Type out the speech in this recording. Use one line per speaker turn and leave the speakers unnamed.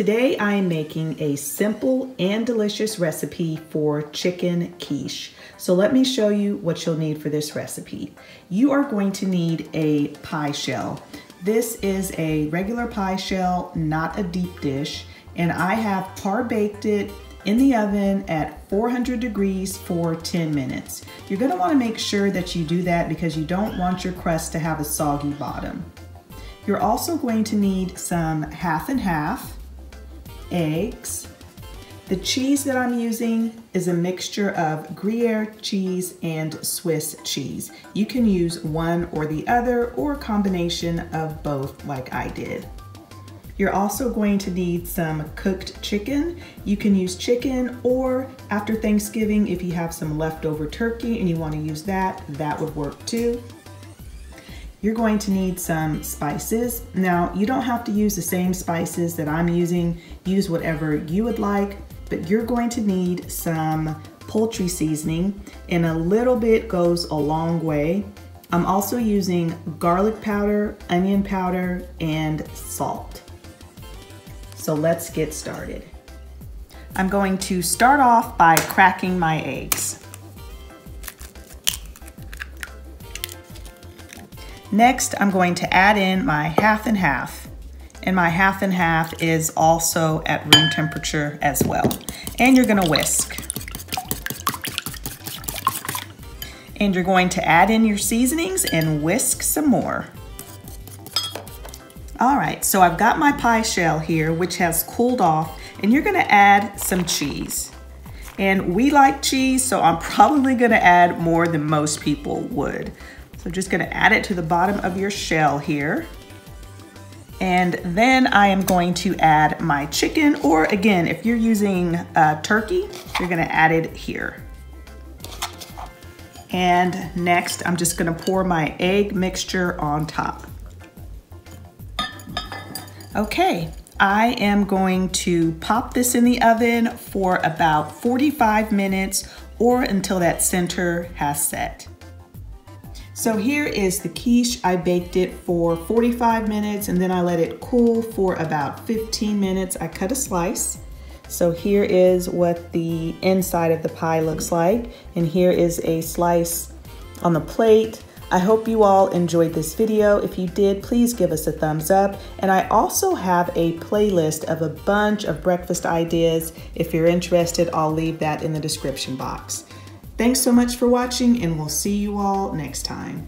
Today I am making a simple and delicious recipe for chicken quiche. So let me show you what you'll need for this recipe. You are going to need a pie shell. This is a regular pie shell, not a deep dish, and I have par baked it in the oven at 400 degrees for 10 minutes. You're gonna wanna make sure that you do that because you don't want your crust to have a soggy bottom. You're also going to need some half and half, eggs. The cheese that I'm using is a mixture of Gruyere cheese and Swiss cheese. You can use one or the other or a combination of both like I did. You're also going to need some cooked chicken. You can use chicken or after Thanksgiving, if you have some leftover turkey and you wanna use that, that would work too. You're going to need some spices. Now, you don't have to use the same spices that I'm using. Use whatever you would like, but you're going to need some poultry seasoning and a little bit goes a long way. I'm also using garlic powder, onion powder, and salt. So let's get started. I'm going to start off by cracking my eggs. Next, I'm going to add in my half and half. And my half and half is also at room temperature as well. And you're gonna whisk. And you're going to add in your seasonings and whisk some more. All right, so I've got my pie shell here, which has cooled off, and you're gonna add some cheese. And we like cheese, so I'm probably gonna add more than most people would. So just gonna add it to the bottom of your shell here. And then I am going to add my chicken, or again, if you're using uh, turkey, you're gonna add it here. And next, I'm just gonna pour my egg mixture on top. Okay, I am going to pop this in the oven for about 45 minutes or until that center has set. So here is the quiche. I baked it for 45 minutes and then I let it cool for about 15 minutes. I cut a slice. So here is what the inside of the pie looks like. And here is a slice on the plate. I hope you all enjoyed this video. If you did, please give us a thumbs up. And I also have a playlist of a bunch of breakfast ideas. If you're interested, I'll leave that in the description box. Thanks so much for watching and we'll see you all next time.